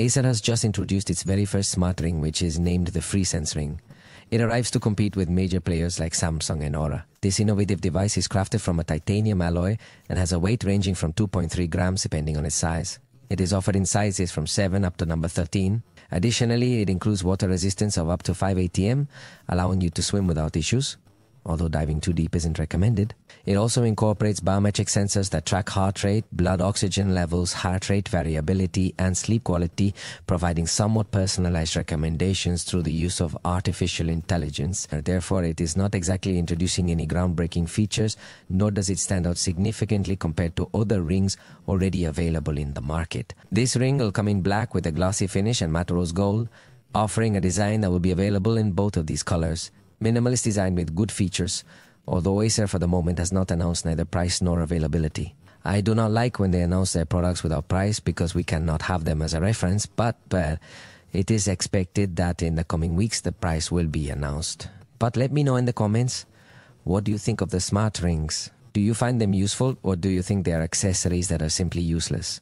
Acer has just introduced its very first smart ring, which is named the FreeSense ring. It arrives to compete with major players like Samsung and Oura. This innovative device is crafted from a titanium alloy and has a weight ranging from 2.3 grams depending on its size. It is offered in sizes from 7 up to number 13. Additionally, it includes water resistance of up to 5 ATM, allowing you to swim without issues although diving too deep isn't recommended. It also incorporates biometric sensors that track heart rate, blood oxygen levels, heart rate variability, and sleep quality, providing somewhat personalized recommendations through the use of artificial intelligence. Therefore, it is not exactly introducing any groundbreaking features, nor does it stand out significantly compared to other rings already available in the market. This ring will come in black with a glossy finish and matte rose gold, offering a design that will be available in both of these colors. Minimalist design with good features, although Acer for the moment has not announced neither price nor availability. I do not like when they announce their products without price because we cannot have them as a reference, but well, it is expected that in the coming weeks the price will be announced. But let me know in the comments what do you think of the smart rings? Do you find them useful or do you think they are accessories that are simply useless?